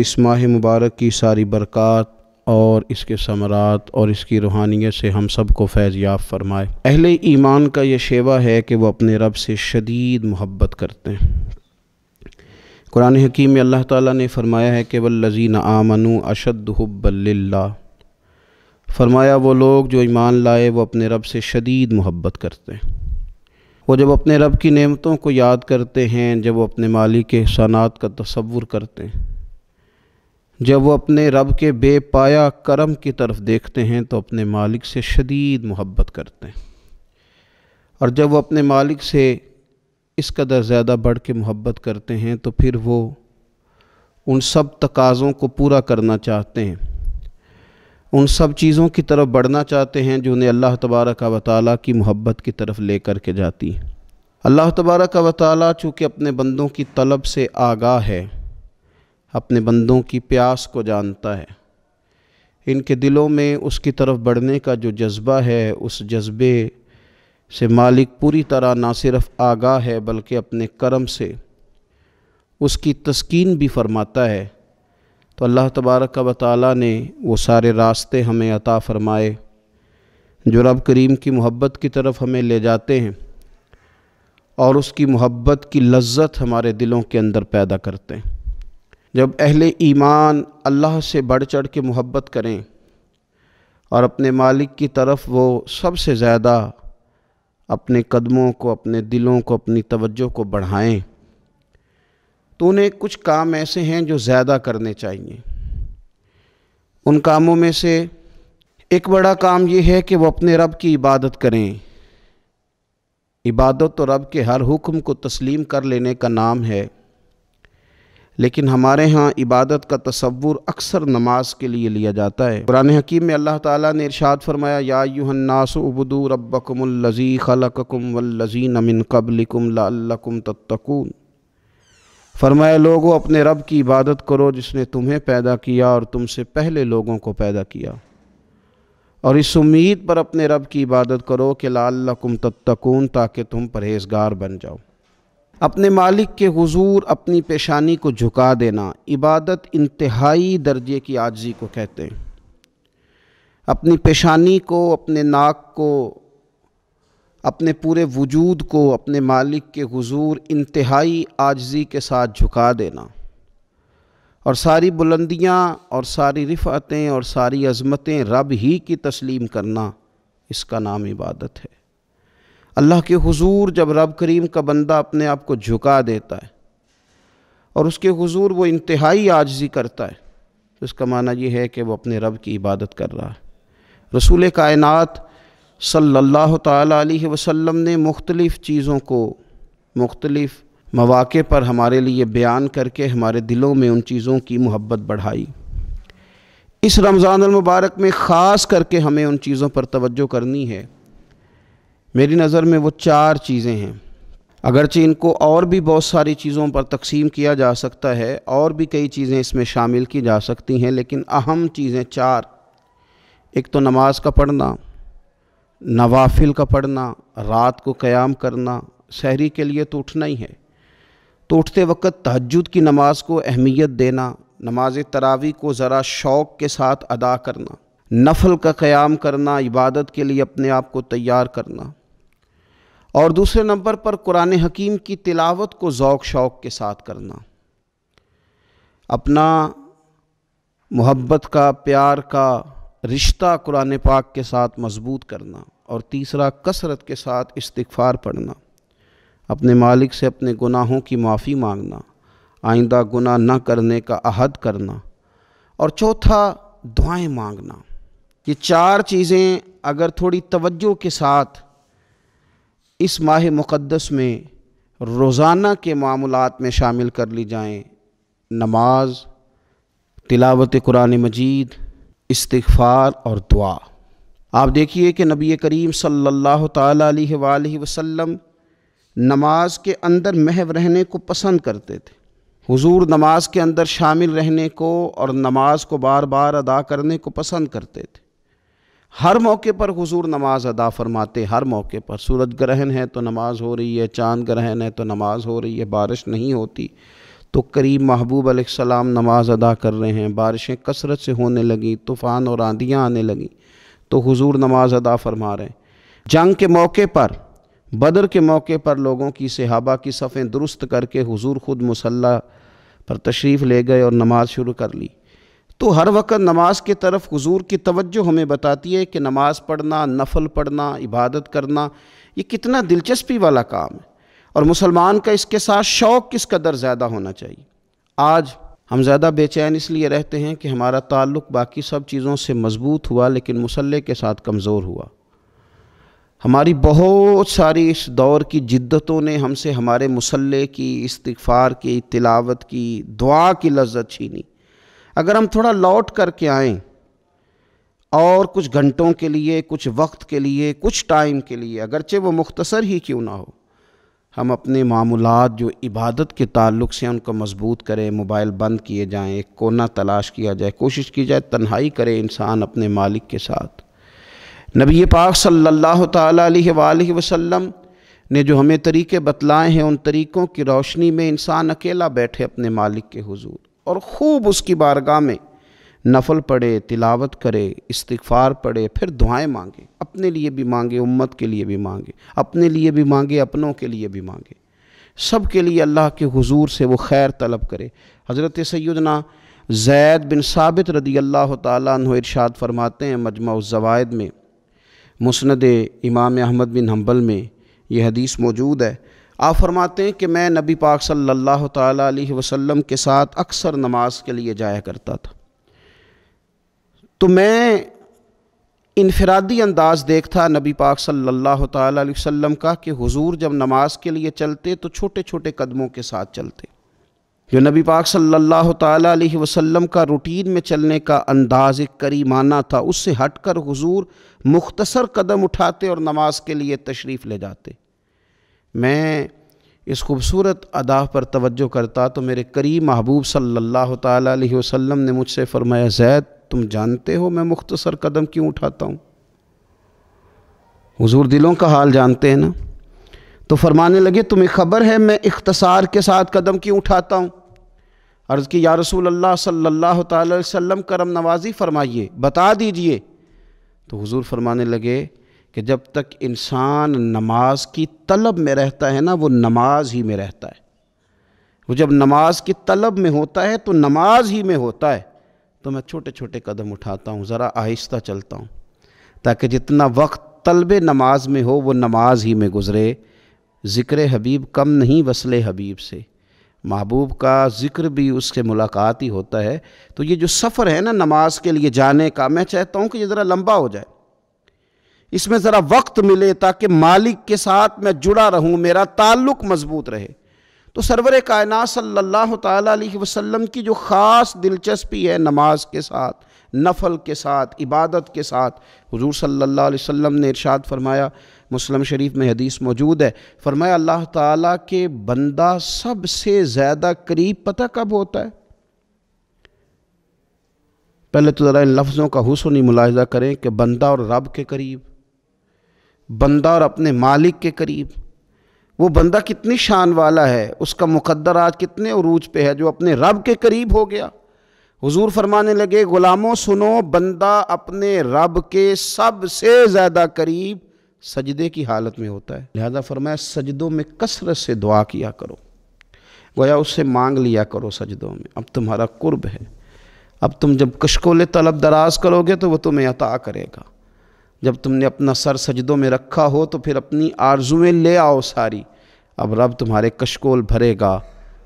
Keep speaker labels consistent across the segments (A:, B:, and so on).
A: इस माह मुबारक की सारी बरक़ात और इसके समरात और इसकी रूहानियत से हम सबको फैज़ याब फरमाए। अहले ईमान का यह शेवा है कि वह अपने रब से शदीद मोहब्बत करते हैं। कुरान हकीम में अल्लाह ताला ने फरमाया है कि वल्लजीन आमनु अशद हब्बल्ला फरमाया, वो लोग जो ईमान लाए, वो अपने रब से शदीद मोहब्बत करते हैं। वो जब अपने रब की नेमतों को याद करते हैं, जब वो अपने मालिक के एहसानात का तसव्वुर करते हैं। जब वो अपने रब के बेपाया करम की तरफ़ देखते हैं तो अपने मालिक से शदीद मोहब्बत करते हैं। और जब वो अपने मालिक से इस कदर ज़्यादा बढ़ के मोहब्बत करते हैं तो फिर वो उन सब तकाज़ों को पूरा करना चाहते हैं। उन सब चीज़ों की तरफ़ बढ़ना चाहते हैं, जो उन्हें अल्लाह तबारक व ताली की मोहब्बत की तरफ़ ले कर के जाती है। अल्लाह तबारक व ताली चूँकि अपने बंदों की तलब से आगाह है अपने बंदों की प्यास को जानता है। इनके दिलों में उसकी तरफ़ बढ़ने का जो जज्बा है, उस जज्बे से मालिक पूरी तरह ना सिर्फ़ आगाह है, बल्कि अपने करम से उसकी तस्कीन भी फरमाता है। तो अल्लाह तबारक व ताली ने वो सारे रास्ते हमें अता फ़रमाए, जो रब करीम की मोहब्बत की तरफ़ हमें ले जाते हैं और उसकी मोहब्बत की लज्जत हमारे दिलों के अंदर पैदा करते हैं। जब अहले ईमान अल्लाह से बढ़ चढ़ के मोहब्बत करें और अपने मालिक की तरफ़ वो सबसे ज़्यादा अपने कदमों को, अपने दिलों को, अपनी तवज्जो को बढ़ाएँ तो उन्हें कुछ काम ऐसे हैं जो ज़्यादा करने चाहिए। उन कामों में से एक बड़ा काम ये है कि वो अपने रब की इबादत करें। इबादत तो रब के हर हुक्म को तस्लीम कर लेने का नाम है। लेकिन हमारे यहाँ इबादत का तस्वुर अक्सर नमाज़ के लिए लिया जाता है। कुरान हकीम में अल्लाह ताला ने इरशाद फरमाया, या यूहन्नास उबदू रब्बकुमुल्लज़ी खलककुम वल्लज़ीन मिन कबलिकुम लअल्लकुम तत्तकून। फरमाया, लोगों, अपने रब की इबादत करो जिसने तुम्हें पैदा किया और तुमसे पहले लोगों को पैदा किया। और इस उम्मीद पर अपने रब की इबादत करो कि लाकुम तत्तकून ताकि तुम परहेज़गार बन जाओ। अपने मालिक के हुजूर अपनी पेशानी को झुका देना इबादत इंतहाई दर्जे की आजी को कहते हैं। अपनी पेशानी को, अपने नाक को, अपने पूरे वजूद को अपने मालिक के हुजूर इंतहाई आजजी के साथ झुका देना। और सारी बुलंदियाँ और सारी रिफ़तें और सारी अज़मतें रब ही की तस्लीम करना इसका नाम इबादत है। अल्लाह के हुजूर जब रब करीम का बंदा अपने आप को झुका देता है और उसके हुजूर वो इंतहाई आजजी करता है तो इसका माना ये है कि वो अपने रब की इबादत कर रहा है। रसूल कायनात सल्लल्लाहु अलैहि वसल्लम ने मुख्तलिफ़ चीज़ों को, मुख्तलिफ़ मौाक़े पर हमारे लिए बयान करके हमारे दिलों में उन चीज़ों की मोहब्बत बढ़ाई। इस रमज़ान मुबारक में ख़ास करके हमें उन चीज़ों पर तवज्जो करनी है। मेरी नज़र में वो चार चीज़ें हैं। अगरचे इनको और भी बहुत सारी चीज़ों पर तकसीम किया जा सकता है, और भी कई चीज़ें इसमें शामिल की जा सकती हैं, लेकिन अहम चीज़ें चार। एक तो नमाज़ का पढ़ना, नवाफिल का पढ़ना, रात को क़याम करना, शहरी के लिए तो उठना ही है। तो उठते वक्त तहजद की नमाज़ को अहमियत देना, नमाज़ तरावी को ज़रा शौक़ के साथ अदा करना, नफल का क़याम करना, इबादत के लिए अपने आप को तैयार करना। और दूसरे नंबर पर कुरान हकीम की तिलावत को ज़ौक़ शौक़ के साथ करना। अपना मोहब्बत का, प्यार का रिश्ता कुरान पाक के साथ मज़बूत करना और तीसरा, कसरत के साथ इस्तफ़ार पढ़ना। अपने मालिक से अपने गुनाहों की माफ़ी मांगना, आइंदा गुनाह न करने का अहद करना और चौथा, दुआएँ मांगना। ये चार चीज़ें अगर थोड़ी तवज्जो के साथ इस माह मुक़दस में रोज़ाना के मामूलात में शामिल कर ली जाएँ नमाज़, तिलावत कुरान मजीद इस्तफ़ार और दुआ। आप देखिए कि नबी करीम सल्लल्लाहु अलैहि वसल्लम नमाज़ के अंदर महव रहने को पसंद करते थे। हुजूर नमाज़ के अंदर शामिल रहने को और नमाज़ को बार बार अदा करने को पसंद करते थे। हर मौके पर हुजूर नमाज़ अदा फरमाते, हर मौके पर। सूरज ग्रहण है तो नमाज़ हो रही है, चाँद ग्रहण है तो नमाज़ हो रही है, बारिश नहीं होती तो करीब महबूब अलैहिस्सलाम नमाज़ अदा कर रहे हैं। बारिशें कसरत से होने लगी, तूफ़ान और आंधियाँ आने लगी तो हुजूर नमाज़ अदा फरमा रहे हैं। जंग के मौके पर, बदर के मौके पर लोगों की सहाबा की सफ़ें दुरुस्त करके हुजूर ख़ुद मुसल्ला पर तशरीफ़ ले गए और नमाज़ शुरू कर ली। तो हर वक्त नमाज़ के तरफ़ हुजूर की तवज्जो हमें बताती है कि नमाज़ पढ़ना, नफल पढ़ना, इबादत करना, ये कितना दिलचस्पी वाला काम है। और मुसलमान का इसके साथ शौक़ किस कदर ज़्यादा होना चाहिए? आज हम ज़्यादा बेचैन इसलिए रहते हैं कि हमारा ताल्लुक़ बाकी सब चीज़ों से मज़बूत हुआ, लेकिन मुसल्ले के साथ कमज़ोर हुआ। हमारी बहुत सारी इस दौर की जिद्दतों ने हमसे हमारे मुसल्ले की इस्तफ़ार की, तिलावत की, दुआ की लज्जत छीनी। अगर हम थोड़ा लौट करके आएँ, और कुछ घंटों के लिए, कुछ वक्त के लिए, कुछ टाइम के लिए, अगरचे वो मुख्तसर ही क्यों ना हो, हम अपने मामूलात जो इबादत के ताल्लुक़ से उनको मज़बूत करें, मोबाइल बंद किए जाएँ, एक कोना तलाश किया जाए, कोशिश की जाए, तन्हाई करे इंसान अपने मालिक के साथ। नबी पाक सल्लल्लाहु अलैहि वसल्लम ने जो हमें तरीके बतलाए हैं, उन तरीक़ों की रोशनी में इंसान अकेला बैठे अपने मालिक के हुजूर। और ख़ूब उसकी बारगाह में नफल पढ़े, तिलावत करे इस्तफ़ार पढ़े, फिर दुआएँ मांगे। अपने लिए भी मांगे, उम्मत के लिए भी मांगे। अपने लिए भी मांगे, अपनों के लिए भी मांगे। सब के लिए अल्लाह के हुजूर से वो खैर तलब करे। हज़रत सैदना जैद बिन साबित रदी अल्लाह तु इरशाद फरमाते हैं मजमा जवायद में, मुसनद इमाम अहमद बिन हम्बल में यह हदीस मौजूद है। आप फरमाते हैं कि मैं नबी पाक सल्लल्लाहु अलैहि वसल्लम के साथ अक्सर नमाज़ के लिए जाया करता था। तो मैं इनफरादी अंदाज देखता नबी पाक सल्लल्लाहु अलैहि वसल्लम का कि हुजूर जब नमाज़ के लिए चलते तो छोटे छोटे कदमों के साथ चलते। जो नबी पाक सल्लल्लाहु अलैहि वसल्लम का रूटीन में चलने का अंदाज एक करीमाना था, उससे हटकर हुजूर मुख्तसर कदम उठाते और नमाज़ के लिए तशरीफ़ ले जाते। मैं इस खूबसूरत अदा पर तवज्जो करता तो मेरे करीब महबूब सल्लल्लाहु अलैहि वसल्लम ने मुझसे फरमाया, जैद, तुम जानते हो मैं मुख्तसर कदम क्यों उठाता हूँ? हुजूर दिलों का हाल जानते हैं ना? तो फरमाने लगे, तुम्हें खबर है मैं इख्तसार के साथ कदम क्यों उठाता हूँ? अर्ज़ की, या रसूल अल्लाह सल्लल्लाहु अलैहि वसल्लम, करम नवाजी फरमाइए, बता दीजिए। तो हुजूर फरमाने लगे कि जब तक इंसान नमाज़ की तलब में रहता है ना, वो नमाज़ ही में रहता है। वो जब नमाज़ की तलब में होता है तो नमाज़ ही में होता है। तो मैं छोटे छोटे कदम उठाता हूँ, ज़रा आहिस्ता चलता हूँ, ताकि जितना वक्त तलब नमाज़ में हो, वो नमाज़ ही में गुज़रे। ज़िक्र हबीब कम नहीं, वसले हबीब से। महबूब का ज़िक्र भी उससे मुलाकात ही होता है। तो ये जो सफ़र है ना, नमाज़ के लिए जाने का, मैं चाहता हूँ कि ये ज़रा लंबा हो जाए। इसमें ज़रा वक्त मिले ताकि मालिक के साथ मैं जुड़ा रहूँ, मेरा ताल्लुक़ मज़बूत रहे। तो सरवर कायनात सल्लल्लाहु अलैहि वसल्लम की जो ख़ास दिलचस्पी है नमाज़ के साथ, नफल के साथ, इबादत के साथ, हुजूर सल्लल्लाहु अलैहि वसल्लम ने इरशाद फरमाया, मुस्लिम शरीफ में हदीस मौजूद है, फरमाया, अल्लाह ताला के बंदा सबसे ज़्यादा करीब पता कब होता है? पहले तो ज़रा इन लफ्ज़ों का हुसन ही करें कि बंदा और रब के करीब। बंदा और अपने मालिक के करीब। वो बंदा कितनी शान वाला है, उसका मुकद्दर आज कितने अरूज पे है, जो अपने रब के करीब हो गया। हुजूर फरमाने लगे, ग़ुलामों, सुनो, बंदा अपने रब के सबसे ज़्यादा करीब सजदे की हालत में होता है। लिहाजा फरमाया, सजदों में कसरत से दुआ किया करो गोया उससे मांग लिया करो सजदों में। अब तुम्हारा कुर्ब है। अब तुम जब कशकोले तलब दराज करोगे तो वह तुम्हें अता करेगा। जब तुमने अपना सर सजदों में रखा हो तो फिर अपनी आरजुएँ ले आओ सारी। अब रब तुम्हारे कशकोल भरेगा,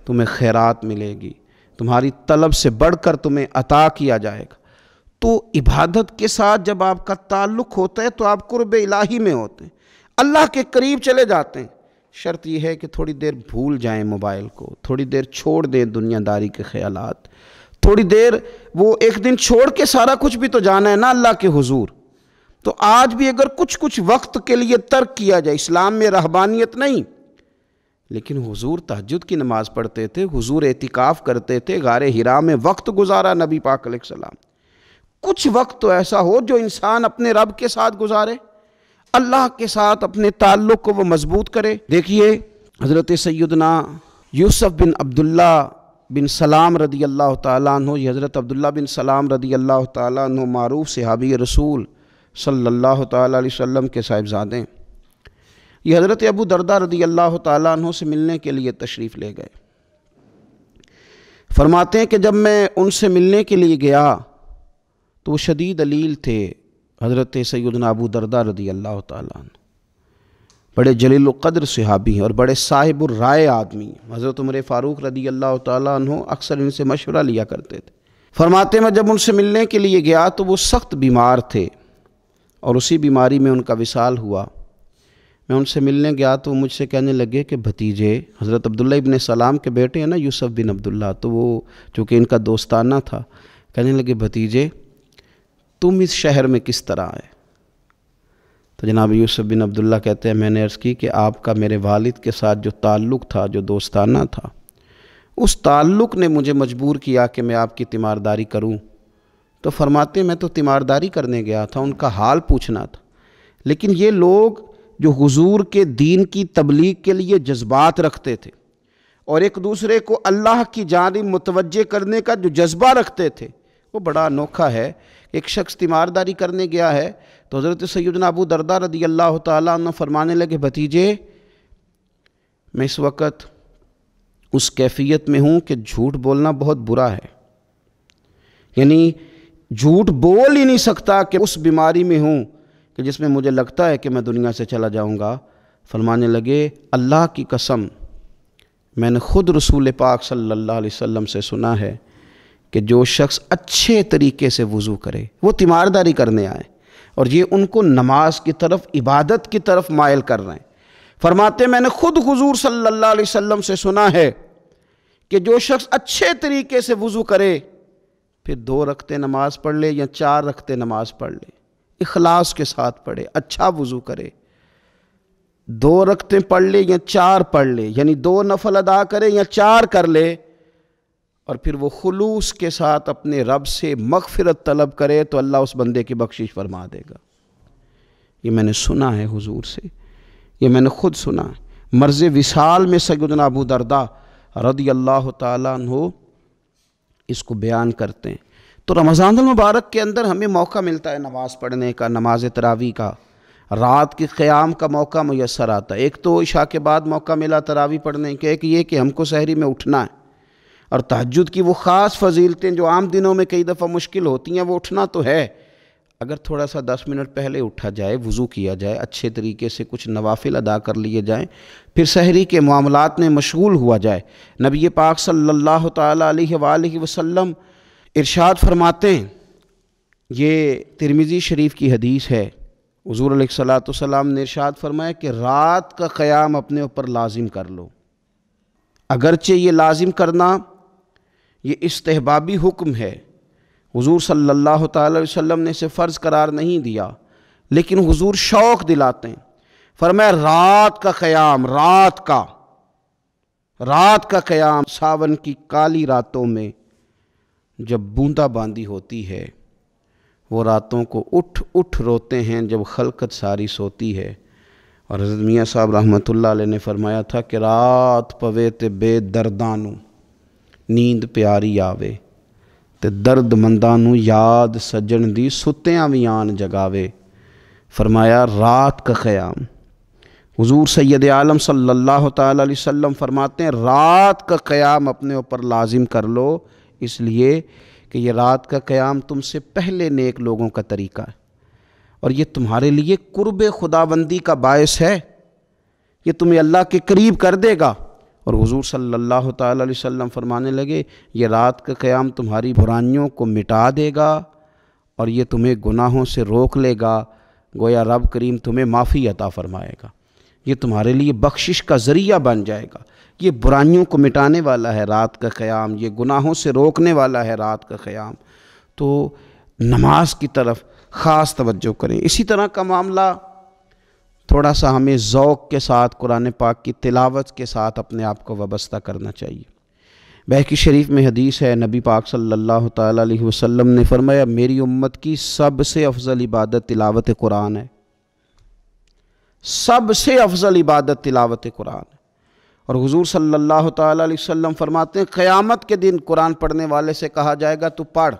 A: तुम्हें खैरात मिलेगी। तुम्हारी तलब से बढ़कर तुम्हें अता किया जाएगा। तो इबादत के साथ जब आपका ताल्लुक़ होता है तो आप कुर्ब इलाही में होते हैं। अल्लाह के करीब चले जाते हैं। शर्त यह है कि थोड़ी देर भूल जाएँ मोबाइल को, थोड़ी देर छोड़ दें दुनियादारी के ख्यालात। थोड़ी देर वो एक दिन छोड़ के सारा कुछ भी तो जाना है ना अल्लाह के हुजूर। तो आज भी अगर कुछ कुछ वक्त के लिए तर्क किया जाए, इस्लाम में रहबानियत नहीं। लेकिन हुजूर तहजद की नमाज़ पढ़ते थे, हुजूर एतिकाफ़ करते थे, गार हिरा में वक्त गुजारा नबी पाक सलाम। कुछ वक्त तो ऐसा हो जो इंसान अपने रब के साथ गुजारे, अल्लाह के साथ अपने ताल्लुक़ को वो मज़बूत करे। देखिए, हज़रत सैदना यूसुफ बिन अब्दुल्ला बिन सलाम रदी अल्लाह तु ये हज़रत अब्दुल्ला बिन सलाम रदी अल्लाह तु मारूफ सहाबी रसूल सल्लल्लाहु अलैहि वसल्लम के साहिबजादे, ये हज़रत अबू दरदा रदी अल्लाह तु से मिलने के लिए तशरीफ़ ले गए। फरमाते हैं कि जब मैं उनसे मिलने के लिए गया तो वो शदीद अलील थे, हज़रत सैदना अबू दरदा रदी अल्लाह तु बड़े जलील कदर सहाबी हैं और बड़े साहिब राय आदमी हैं। हज़रत उमर फ़ारूक रदी अल्लाह तु अक्सर इनसे मशवरा लिया करते थे। फरमाते मैं जब उनसे मिलने के लिए गया तो वो सख्त बीमार थे। और उसी बीमारी में उनका विसाल हुआ। मैं उनसे मिलने गया तो मुझसे कहने लगे कि, भतीजे, हज़रत अब्दुल्ला इबन सलाम के बेटे हैं ना यूसुफ बिन अब्दुल्ला। तो वो, चूँकि इनका दोस्ताना था, कहने लगे, भतीजे, तुम इस शहर में किस तरह आए? तो जनाब यूसुफ बिन अब्दुल्ला कहते हैं, मैंने अर्ज़ की कि आपका मेरे वालिद के साथ जो ताल्लुक़ था, जो दोस्ताना था, उस ताल्लुक़ ने मुझे मजबूर किया कि मैं आपकी तीमारदारी करूँ। तो फरमाते, मैं तो तीमारदारी करने गया था, उनका हाल पूछना था। लेकिन ये लोग जो हुजूर के दीन की तबलीग के लिए जज्बात रखते थे और एक दूसरे को अल्लाह की जानब मुतवजह करने का जो जज्बा रखते थे, वो बड़ा अनोखा है एक शख्स तीमारदारी करने गया है तो हज़रत सैदना अबू दरदा रदी अल्लाह तुम फरमाने लगे, भतीजे, मैं इस वक्त उस कैफियत में हूँ कि झूठ बोलना बहुत बुरा है। यानी झूठ बोल ही नहीं सकता कि उस बीमारी में हूँ कि जिसमें मुझे लगता है कि मैं दुनिया से चला जाऊँगा। फरमाने लगे, अल्लाह की कसम, मैंने ख़ुद रसूल पाक सल्लल्लाहु अलैहि वसल्लम से सुना है कि जो शख्स अच्छे तरीके से वज़ू करे, वो तीमारदारी करने आए और ये उनको नमाज़ की तरफ़, इबादत की तरफ़ मायल कर रहे हैं। फरमाते, मैंने खुद हुजूर सल्लल्लाहु अलैहि वसल्लम से सुना है कि जो शख्स अच्छे तरीके से वज़ू करे फिर दो रखते नमाज़ पढ़ ले या चार रखते नमाज़ पढ़ ले। इखलास के साथ पढ़े अच्छा वज़ू करे। दो रखते पढ़ ले या चार पढ़ ले, यानी दो नफल अदा करे या चार कर ले, और फिर वो खलूस के साथ अपने रब से मगफरत तलब करे तो अल्लाह उस बंदे की बख्शिश फरमा देगा। ये मैंने सुना है हुजूर से, ये मैंने खुद सुना है। मर्ज़ विशाल में सैदना अबू दरदा रदी अल्लाह तु इसको बयान करते हैं। तो रमज़ान मुबारक के अंदर हमें मौका मिलता है नमाज़ पढ़ने का, नमाज़ तरावी का। रात के क़्याम का मौका मैसर आता है। एक तो इशा के बाद मौका मिला तरावी पढ़ने के, एक ये कि हमको शहरी में उठना है। और तहजद की वो ख़ास फजीलतें जो आम दिनों में कई दफ़ा मुश्किल होती हैं, वो उठना तो है। अगर थोड़ा सा दस मिनट पहले उठा जाए, वज़ू किया जाए, अच्छे तरीके से कुछ नवाफिल अदा कर लिए जाएँ, फिर शहरी के मामलात में मशगूल हुआ जाए, नबी पाक सल्लल्लाहु अलैहि वसल्लम इरशाद फरमाते हैं, ये तिरमिज़ी शरीफ की हदीस है। हजूर सलाम ने इरशाद फरमाया कि रात का क़याम अपने ऊपर लाजिम कर लो। अगरचे ये लाजिम करना, ये इस्तेहबाबी हुक्म है। हुजूर सल्लल्लाहु अलैहि वसल्लम ने इसे फ़र्ज़ करार नहीं दिया, लेकिन हुजूर शौक़ दिलाते हैं। फरमाया, रात का क़याम, रात का रात का क़याम सावन की काली रातों में जब बूंदा बांदी होती है, वो रातों को उठ उठ रोते हैं जब खलकत सारी सोती है। और हज़रत मियाँ साहब रहमत ने फरमाया था कि रात पवे ते बेदर्दानू, नींद प्यारी आवे। ते मंदानू याद सज्जन दी सुत्तियाँ भी आन जगावे फरमाया रात का क़याम हुजूर सैयद आलम सल्लल्लाहु अलैहि वसल्लम फरमाते हैं रात का क़याम अपने ऊपर लाजिम कर लो इसलिए कि ये रात का क़याम तुमसे पहले नेक लोगों का तरीका है और ये तुम्हारे लिए कुर्ब खुदाबंदी का बायस है ये तुम्हें अल्लाह के करीब कर देगा और हुजूर अलैहि वसल्लम फरमाने लगे, ये रात का क़याम तुम्हारी बुराइयों को मिटा देगा और ये तुम्हें गुनाहों से रोक लेगा। गोया रब करीम तुम्हें माफ़ी अता फरमाएगा। ये तुम्हारे लिए बख्शिश का ज़रिया बन जाएगा। ये बुराइयों को मिटाने वाला है रात का क़याम, ये गुनाहों से रोकने वाला है रात का क़याम। तो नमाज़ की तरफ़ ख़ास तवज्जो करें। इसी तरह का मामला थोड़ा सा हमें ज़ौक़ के साथ, कुरान पाक की तिलावत के साथ अपने आप को वाबस्ता करना चाहिए। बहकी शरीफ में हदीस है, नबी पाक सल्लल्लाहु अलैहि वसल्लम ने फरमाया, मेरी उम्मत की सबसे अफजल इबादत तिलावत कुरान है। सबसे अफजल इबादत तिलावत कुरान है। और हुजूर सल्लल्लाहु अलैहि वसल्लम फरमाते हैं, क़यामत के दिन कुरान पढ़ने वाले से कहा जाएगा, तू पढ़।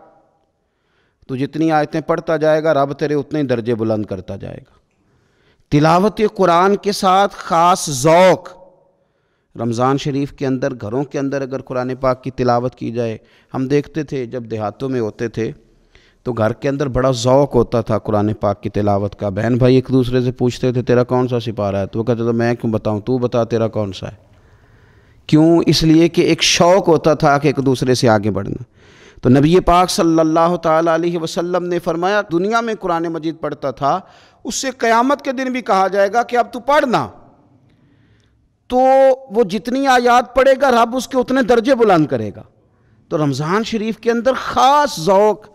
A: तू जितनी आयतें पढ़ता जाएगा, रब तेरे उतने ही दर्जे बुलंद करता जाएगा। तिलावत कुरान के साथ ख़ास ज़ौक़। रमज़ान शरीफ के अंदर, घरों के अंदर अगर कुरान पाक की तिलावत की जाए, हम देखते थे जब देहातों में होते थे तो घर के अंदर बड़ा ज़ौक होता था कुरान पाक की तिलावत का। बहन भाई एक दूसरे से पूछते थे, तेरा कौन सा सिपारा है? तो वो कहते थे, मैं क्यों बताऊँ? तू बता तेरा कौन सा है? क्यों? इसलिए कि एक शौक़ होता था कि एक दूसरे से आगे बढ़ना। तो नबी पाक सल्लल्लाहु अलैहि वसल्लम ने फरमाया, दुनिया में कुरान मजीद पढ़ता था उससे क़यामत के दिन भी कहा जाएगा कि अब तू पढ़ना। तो वो जितनी आयात पढ़ेगा, रब उसके उतने दर्जे बुलंद करेगा। तो रमज़ान शरीफ के अंदर ख़ास ज़ौक़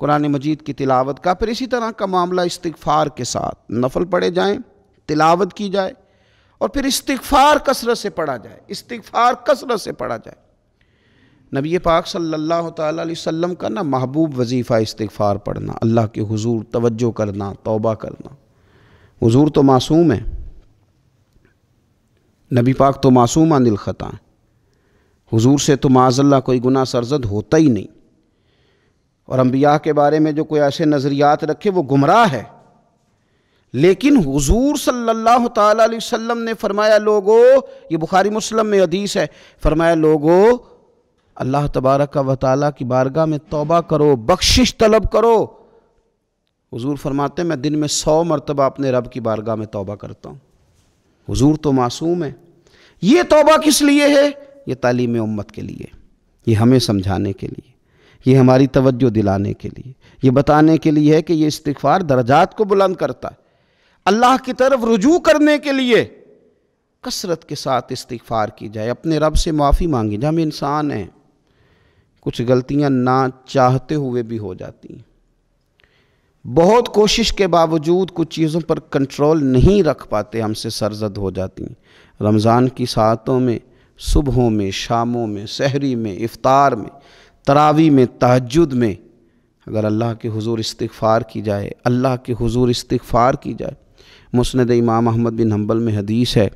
A: कुरान मजीद की तिलावत का। फिर इसी तरह का मामला इस्तफ़ार के साथ। नफल पढ़े जाएँ, तिलावत की जाए, और फिर इस्तफ़ार कसरत से पढ़ा जाए। इस्तफ़ार कसरत से पढ़ा जाए। नबी पाक सल्लल्लाहु अलैहि वसल्लम का ना महबूब वजीफ़ा इस्तफ़ार पढ़ना, अल्लाह के हुजूर तवज्जो करना, तौबा करना। हुजूर तो मासूम है। नबी पाक तो मासूम अनिल ख़ता हुजूर से तो माजल्ला कोई गुना सरजद होता ही नहीं। और अम्बिया के बारे में जो कोई ऐसे नज़रियात रखे, वो गुमराह है। लेकिन हुजूर सल्लल्लाहु अलैहि वसल्लम ने फरमाया, लोगो, ये बुखारी मुस्लिम में हदीस है, फरमाया, लोगो अल्लाह तबारक का वाली की बारगाह में तोबा करो, बख्शिश तलब करो। हुजूर फरमाते, मैं दिन में सौ मरतबा अपने रब की बारगाह में तोबा करता हूँ। हुजूर तो मासूम है। ये तोबा किस लिए है? ये तालीम उम्मत के लिए। ये हमें समझाने के लिए। ये हमारी तवज्जो दिलाने के लिए। ये बताने के लिए है कि ये इस्तफ़ार दर्जात को बुलंद करता है। अल्लाह की तरफ़ रुजू करने के लिए कसरत के साथ इस्तफ़ार की जाए। अपने रब से माफ़ी मांगी। जाए हम इंसान हैं कुछ गलतियाँ ना चाहते हुए भी हो जाती हैं। बहुत कोशिश के बावजूद कुछ चीज़ों पर कंट्रोल नहीं रख पाते हमसे सरजद हो जाती हैं। रमज़ान की सातों में, सुबहों में, शामों में, सहरी में इफ़ार में, तरावी में तहजद में, अगर अल्लाह के हुजूर इस्तफ़ार की जाए, अल्लाह के हुजूर इस्तफ़ार की जाए। मुस्ंद इमाम अहमद बिन हम्बल में हदीस है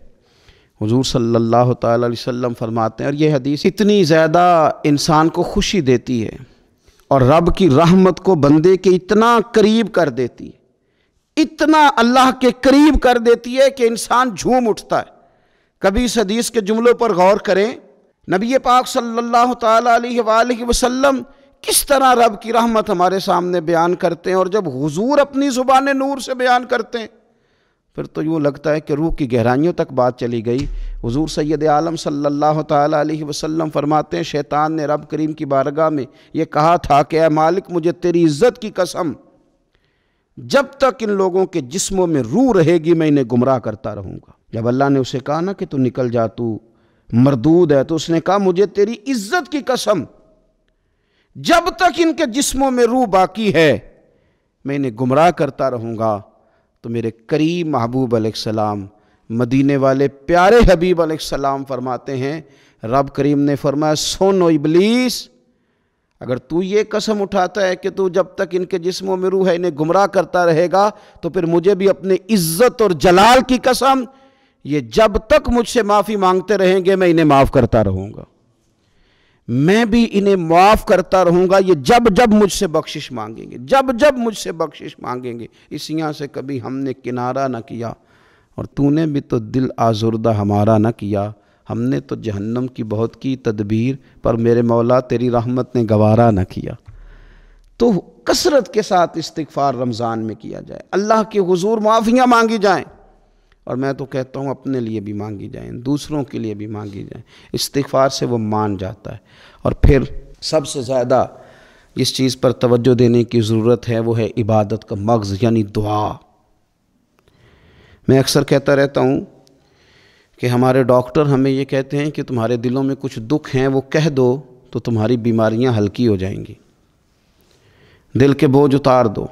A: हुजूर सल्ला अलैहि फरमाते हैं, और ये हदीस इतनी ज़्यादा इंसान को खुशी देती है, और रब की रहमत को बंदे के इतना करीब कर देती है, इतना अल्लाह के करीब कर देती है कि इंसान झूम उठता है। कभी इस हदीस के जुमलों पर गौर करें, नबी पाक सल्लल्लाहु अलैहि वसल्लम किस तरह रब की रहमत हमारे सामने बयान करते हैं, और जब हुजूर अपनी ज़ुबान नूर से बयान करते हैं फिर तो यूँ लगता है कि रूह की गहराइयों तक बात चली गई। हुजूर सैद आलम सल्लल्लाहु अलैहि वसल्लम फरमाते हैं, शैतान ने रब करीम की बारगाह में ये कहा था कि मालिक, मुझे तेरी इज़्ज़त की कसम। जब तक इन लोगों के जिस्मों में रूह रहेगी, मैं इन्हें गुमराह करता रहूँगा। जब अल्लाह ने उसे कहा ना कि, तू निकल जा, तू मरदूद है तो उसने कहा, मुझे तेरी इज़्ज़त की कसम। जब तक इनके जिस्मों में रूह बाकी है, मैं इन्हें गुमराह करता रहूँगा। तो मेरे करीब महबूब सलाम मदीने वाले प्यारे हबीब सलाम फरमाते हैं, रब करीम ने फरमाया, सोनो इबलीस, अगर तू ये कसम उठाता है कि तू जब तक इनके जिस्मों में रूह है, इन्हें गुमराह करता रहेगा तो फिर मुझे भी अपने इज़्ज़त और जलाल की कसम, ये जब तक मुझसे माफ़ी मांगते रहेंगे, मैं इन्हें माफ़ करता रहूँगा। मैं भी इन्हें माफ़ करता रहूँगा, ये जब जब मुझसे बख्शिश मांगेंगे, जब जब मुझसे बख्शिश मांगेंगे, इस यहाँ से कभी हमने किनारा ना किया और तूने भी तो दिल आजुर्दा हमारा ना किया। हमने तो जहन्नम की बहुत की तदबीर, पर मेरे मौला तेरी रहमत ने गवारा ना किया। तो कसरत के साथ इस्तफ़ार रमज़ान में किया जाए। अल्लाह के हुजूर माफ़ियाँ मांगी जाएँ। और मैं तो कहता हूँ, अपने लिए भी मांगी जाए, दूसरों के लिए भी मांगी जाए। इस्तफ़ार से वो मान जाता है। और फिर सबसे ज़्यादा जिस चीज़ पर तवज्जो देने की ज़रूरत है, वो है इबादत का मगज़, यानी दुआ। मैं अक्सर कहता रहता हूँ कि हमारे डॉक्टर हमें ये कहते हैं कि तुम्हारे दिलों में कुछ दुख हैं, वो कह दो तो तुम्हारी बीमारियाँ हल्की हो जाएँगी। दिल के बोझ उतार दो।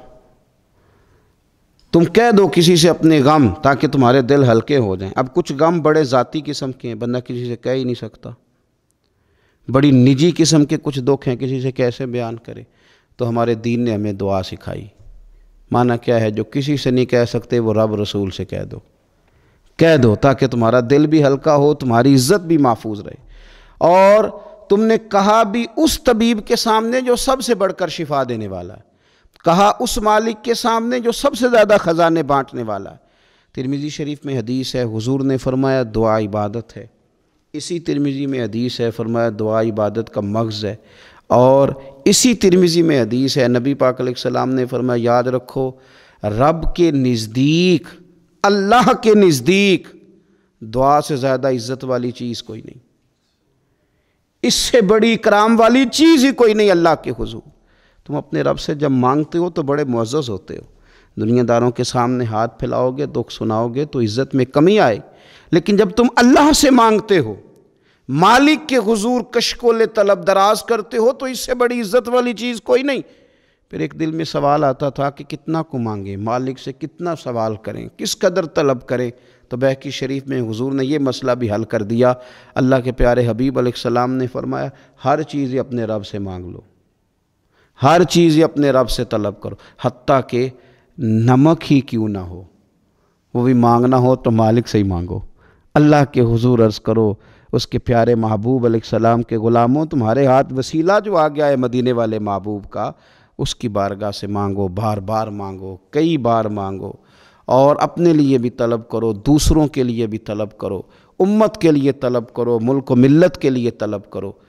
A: तुम कह दो किसी से अपने गम ताकि तुम्हारे दिल हल्के हो जाएँ। अब कुछ गम बड़े ज़ाती किस्म के हैं, बंदा किसी से कह ही नहीं सकता। बड़ी निजी किस्म के कुछ दुख हैं, किसी से कैसे बयान करे? तो हमारे दीन ने हमें दुआ सिखाई। माना क्या है, जो किसी से नहीं कह सकते, वो रब रसूल से कह दो। कह दो ताकि तुम्हारा दिल भी हल्का हो, तुम्हारी इज़्ज़त भी महफूज रहे। और तुमने कहा भी उस तबीब के सामने जो सबसे बढ़कर शिफा देने वाला है। कहा, उस मालिक के सामने जो सबसे ज़्यादा ख़जाने बांटने वाला तिरमिज़ी शरीफ में हदीस है, हुजूर ने फरमाया, दुआ इबादत है। इसी तिरमिज़ी में हदीस है, फरमाया, दुआ इबादत का मगज़ है। और इसी तिरमिज़ी में हदीस है, नबी पाक सलाम ने फरमाया, याद रखो, रब के नज़दीक, अल्लाह के नज़दीक दुआ से ज़्यादा इज़्ज़त वाली चीज़ कोई नहीं। इससे बड़ी कराम वाली चीज़ ही कोई नहीं, अल्लाह के हुजूर। तुम अपने रब से जब मांगते हो तो बड़े मुआज़ होते हो। दुनियादारों के सामने हाथ फैलाओगे, दुख सुनाओगे तो इज़्ज़त में कमी आए लेकिन जब तुम अल्लाह से मांगते हो, मालिक के हुजूर कशकोले तलब दराज करते हो तो इससे बड़ी इज़्ज़त वाली चीज़ कोई नहीं। फिर एक दिल में सवाल आता था कि कितना को मांगे, मालिक से कितना सवाल करें, किस कदर तलब करें? तो बहकी शरीफ में हुजूर ने यह मसला भी हल कर दिया। अल्लाह के प्यारे हबीब सलाम ने फरमाया, हर चीज़ अपने रब से मांग लो। हर चीज़ अपने रब से तलब करो। हती के नमक ही क्यों ना हो? वो भी मांगना हो तो मालिक से ही मांगो। अल्लाह के हुजूर अर्ज़ करो, उसके प्यारे महबूब सलाम के ग़ुलामों, तुम्हारे हाथ वसीला जो आ गया है मदीने वाले महबूब का, उसकी बारगाह से मांगो बार बार मांगो, कई बार मांगो। और अपने लिए भी तलब करो, दूसरों के लिए भी तलब करो, उम्मत के लिए तलब करो, मुल्क मिल्लत के लिए तलब करो।